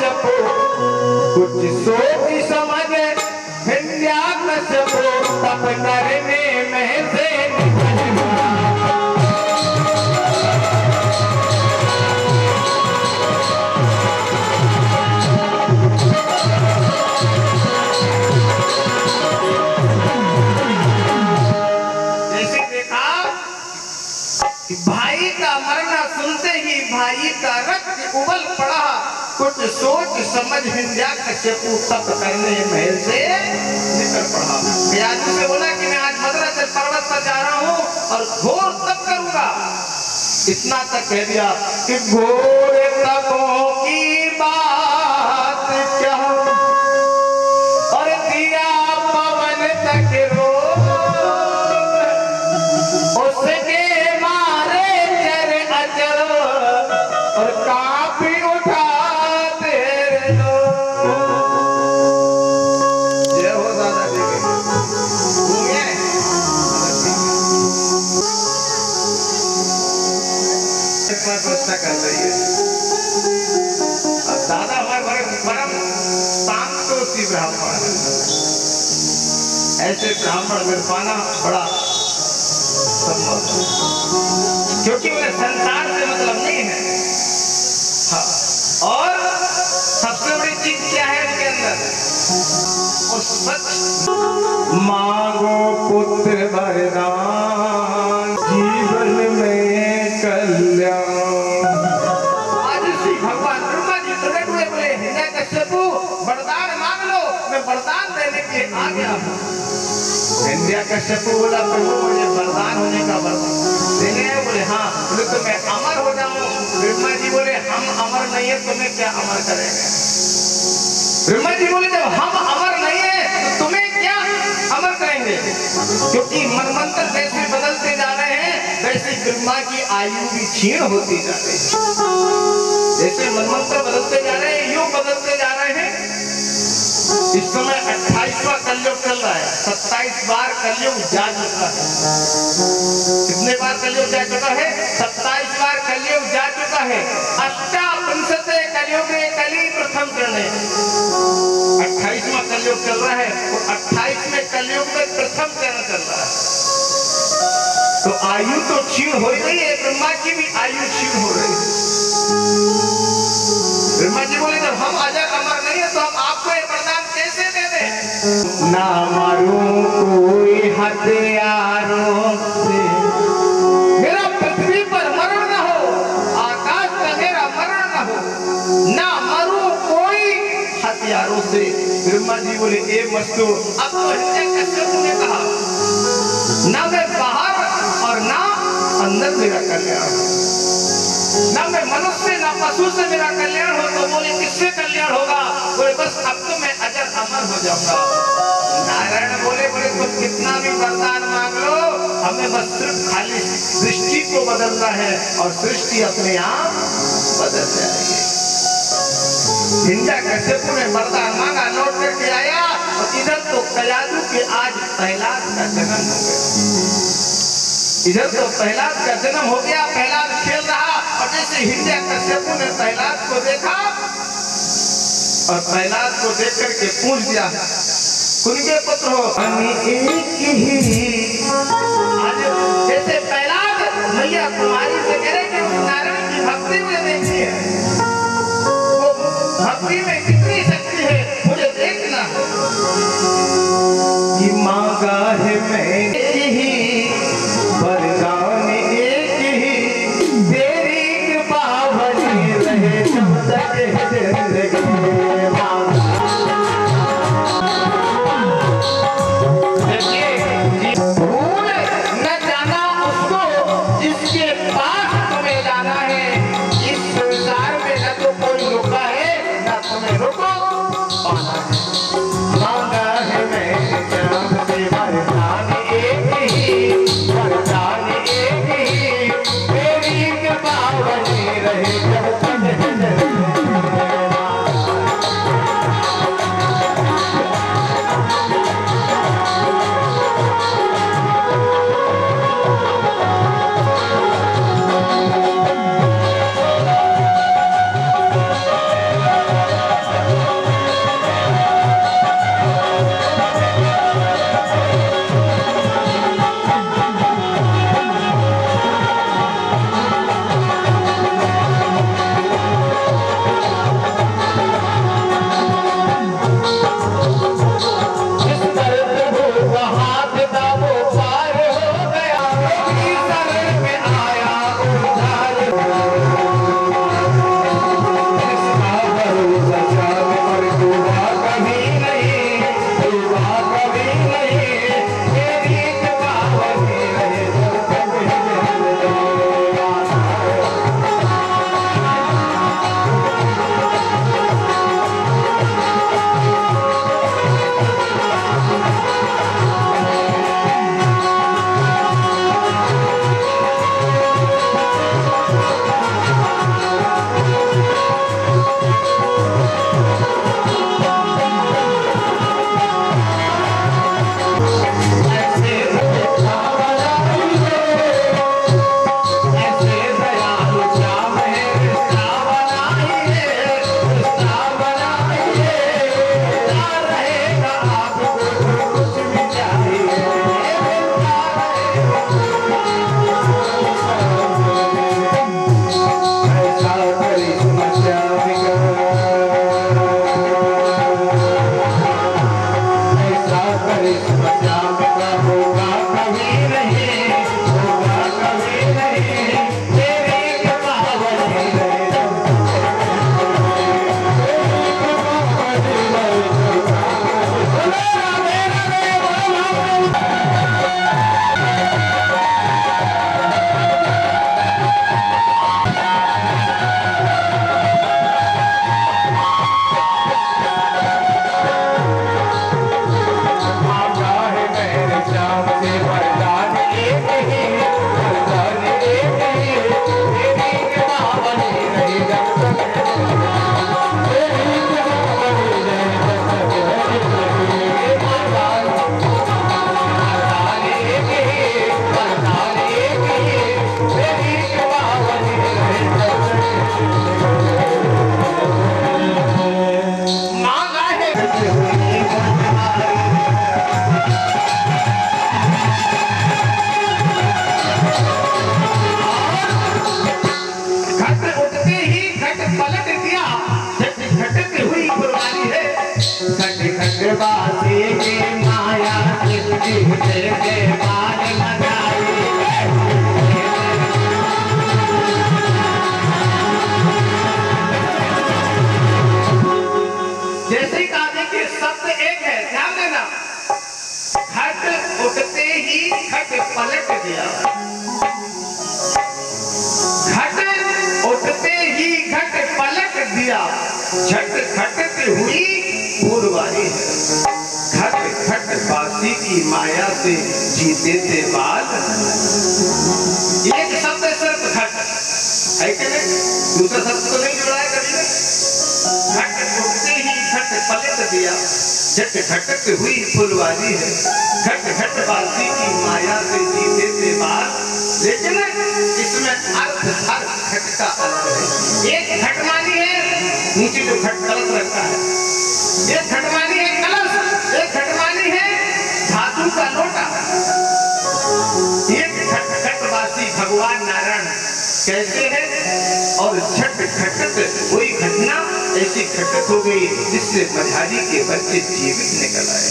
कश्यपो कुछ सोच समझ हिंद्या कश्यपो तप करने में से भाई का मरना सुनते ही भाई का रक्त उबल पड़ा। कुछ सोच, समझ हिंजा कश्यपु तप करने महल से निकल पड़ा। से बोला कि मैं आज मदरा से पर्वत पर जा रहा हूँ और घोर तप करूँगा। इतना तक कह दिया कि घोर तपों की व्यवस्था कर रही है। अब दादा हमारे बड़े परम शांतोषी ब्राह्मण। ऐसे ब्राह्मण मिल पाना बड़ा संभव क्योंकि उन्हें संसार से मतलब नहीं है। हाँ। और सबसे बड़ी चीज़ क्या है इसके अंदर? वो सच मांगो पुत्र वरदान वरदान देने के लिए आ गया हूँ हिरण्य बोला, प्रभु, मुझे वरदान होने का वरदान। देंगे बोले हाँ बोले तो मैं अमर हो जाऊँ। ब्रह्मा जी बोले, हम अमर नहीं है, तुम्हें क्या अमर करेंगे? ब्रह्मा जी बोले, जब हम अमर नहीं है तो तुम्हें क्या अमर करेंगे? क्योंकि मनमंत्र जैसे बदलते जा रहे हैं, वैसे ब्रह्मा की आयु भी क्षीण होती जा रही है। जैसे मनमंत्र बदलते जा रहे हैं, युग बदलते जा रहे हैं इस समय 28वां कलयुग चल रहा है। 27 बार कलयुग जा चुका है। कितने बार कलयुग जा चुका है? 27 बार कलयुग जा चुका है। अष्टाविंशते कलयुगे कली प्रथम चरण 28वां कलयुग चल रहा है और 28वें कलयुग में प्रथम चरण चल रहा है। तो आयु तो क्षीण हो ही रही है, ब्रह्मा की भी आयु क्षीण हो रही है। ब्रह्मा जी बोले, जब हम अजर अमर नहीं है तो हम ना मारूं कोई हथियारों से। मेरा पृथ्वी पर मरण न हो, आकाश में मेरा मरण न हो। ना मरूं कोई हथियारों से। ब्रह्मा जी बोले, ए मस्तू अब तो ने कहा, ना मैं बाहर और ना अंदर मेरा कल्याण ना मैं मनुष्य, ना पशु से मेरा कल्याण हो तो बोले, किससे कल्याण होगा? बोले, बस अब तो मैं अजर अमर हो जाऊँगा नारायण बोले बोले, तुम कितना भी वरदान मांग लो, हमें बस सिर्फ़ खाली दृष्टि को बदलना है और सृष्टि अपने आप बदल जाएगी। हिंदा कश्यप ने वरदान मांगा, लौट करके आया और इधर तो कयादू के आज प्रहलाद का जन्म हो गया। इधर तो प्रहलाद का जन्म हो गया प्रहलाद खेल रहा और जैसे हिंदे कश्यप ने प्रहलाद को देखा और प्रहलाद को देख करके पूछ दिया कुनके पुत्र हो। i'm growing Bhagavan झट खटत हुई पूर्वारी। घट घट बासी की माया से जीते थे बाल। एक शब्द सिर्फ़ घट है कि नहीं? दूसरा शब्द तो नहीं जुड़ा है कभी घट उठते ही घट पलट दिया झट खटक हुई फुलवारी है। घट घट बासी की माया से जीते थे बाल। लेकिन इसमें अर्थ हर का अलग है। एक घट मानी है, नीचे जो घट कलश रखता है। एक मानी है एक घट मानी है धातु का लोटा। एक घट घटवासी भगवान नारायण कैसे है, और झट खटक कोई घटना ऐसी खटक हो गई जिससे मझारी के बच्चे जीवित निकल आए।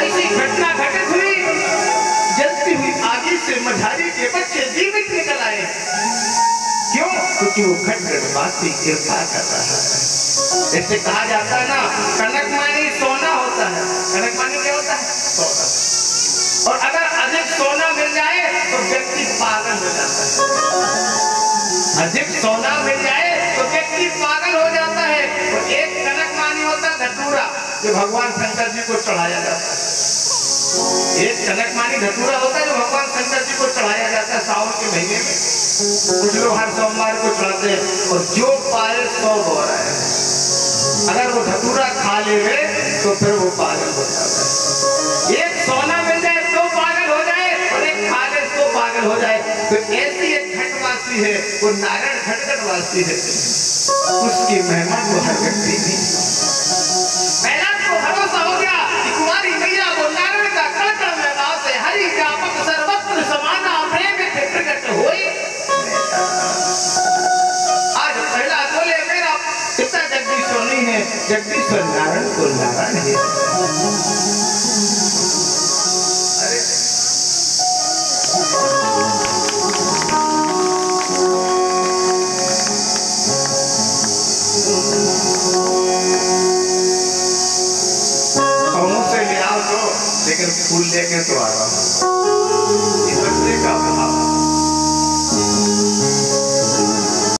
ऐसी घटना घटित हुई क्योंकि वो घट कृपा कर रहा है। ऐसे कहा जाता है ना, कनक मानी सोना होता है। कनक मानी क्या होता है? सोना। और अगर अधिक सोना मिल जाए तो व्यक्ति पागल हो जाता है। अधिक सोना मिल जाए तो व्यक्ति पागल हो जाता है। तो एक कनक मानी होता है धतूरा, जो भगवान शंकर जी को चढ़ाया जाता है। एक कनक मानी धतूरा होता है, जो भगवान शंकर जी को चढ़ाया जाता है सावन के महीने में। कुछ लोग हर सोमवार को चढ़ाते हैं और जो पाए सौ हो रहा है। अगर वो धतूरा खा ले गए तो फिर वो पागल हो जाता है। एक सोना मिल जाए तो पागल हो जाए, और एक खा ले तो पागल हो जाए। तो ऐसी एक घटवासी है, वो नारायण घटघटवासी है। उसकी महिमा को हर व्यक्ति नहीं फूल लेके तो आ रहा हूँ।